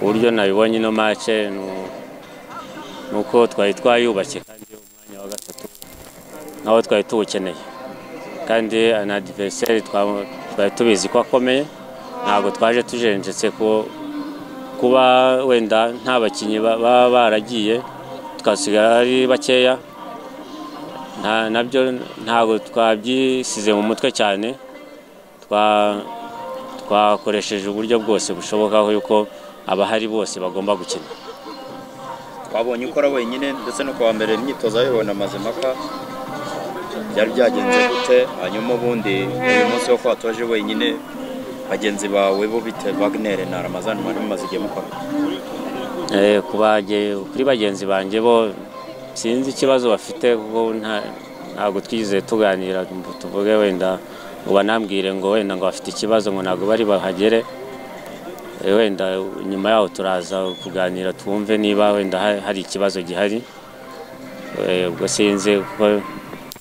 ku buryo nabibonye ino mace ni uko twari twayubatse kandi umwanya wa gatatu nawo twari tuwukeneye. Kandi na adiveriseri twari tubizi ko akomeye ntabwo twaje tujenjetse ko kuba wenda nta bakinnyi baba baragiye tukasigara ari bakeya. Nabyo ntabwo twabyisize mu mutwe cyane twakoresheje uburyo bwose bushoboka yuko abahari bose bagomba gukina. Twabonye ukora wenyine ndetse no kuwa mbere imyitozo ayibona mazimaka byari byagenze gute hanyuma ubundi uyu munsi wo kwatoje wenyine bagenzi bawe bo bite Wagner na Ramazan mwari mumaze igihe mukora kuri bagenzi banjye bo sinzi ikibazo bafite kuko ntabwo twigeze tuganira tuvuge wenda ngo banambwire ngo wenda ngo bafite ikibazo ngo ntabwo bari bahagere. Wenda nyuma yaho turaza kuganira twumve niba wenda hari ikibazo gihari. Ubwo sinzi kuko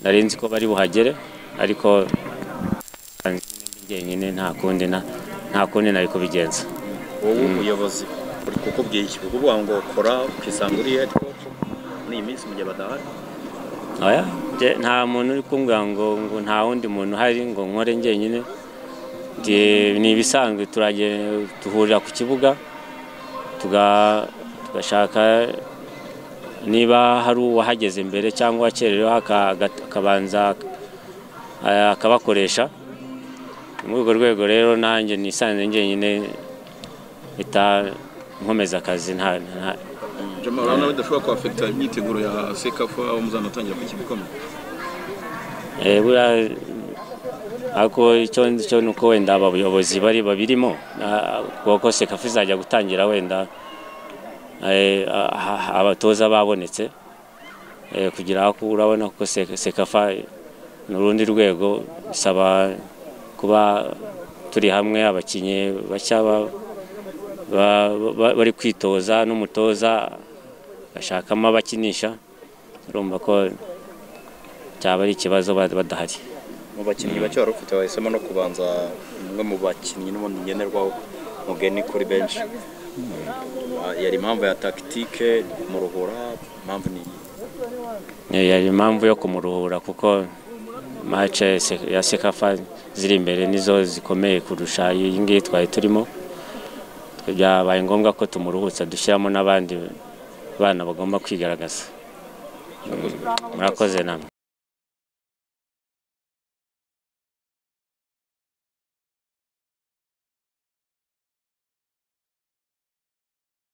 nari nzi ko bari buhagere ariko njyenyine nta kundi nta kundi nari kubigenza. Wowe umuyobozi uri kukubwira iki? Kukuvuga ngo kora ukisanga uri head coach muri iyi minsi mu gihe badahari. Nta muntu uri kumbwira ngo ngo nta wundi muntu uhari ngo nkore njyenyine. Ni ibisanzwe duhurira ku kibuga tugashaka niba hari uwahageze mbere cyangwa uwakerereho akabanza akabakoresha. Muri urwo rwego rero nanjye nisanze njyenyine mpita nkomeza akazi nta urabona bidashobora kuhafekita imyiteguro ya sekafa aho muzanatangira ku kigo ikomeye ariko icyo cyo ni uko wenda abayobozi bari babirimo kuko sekafa izajya gutangira wenda abatoza babonetse kugira ngo urabona ko sekafa ni urundi rwego bisaba kuba turi hamwe abakinnyi bashya bari kwitoza n'umutoza bashakamo abakinisha urumva ko cyaba ari ikibazo badahari. Mu bakinnyi bake wari ufite wahisemo no kubanza umwe mu bakinnyi n'ubundi ngenerwaho mugeni kuri benshi. Yari impamvu ya takitike kumuruhura impamvu ni yari impamvu yo kumuruhura kuko mace ya sekafa ziri imbere nizo zikomeye kurusha iyi ngiyi twari turimo. Byabaye ngombwa ko tumuruhutsa dushyiramo n'abandi bana bagomba kwigaragaza. Murakoze namwe.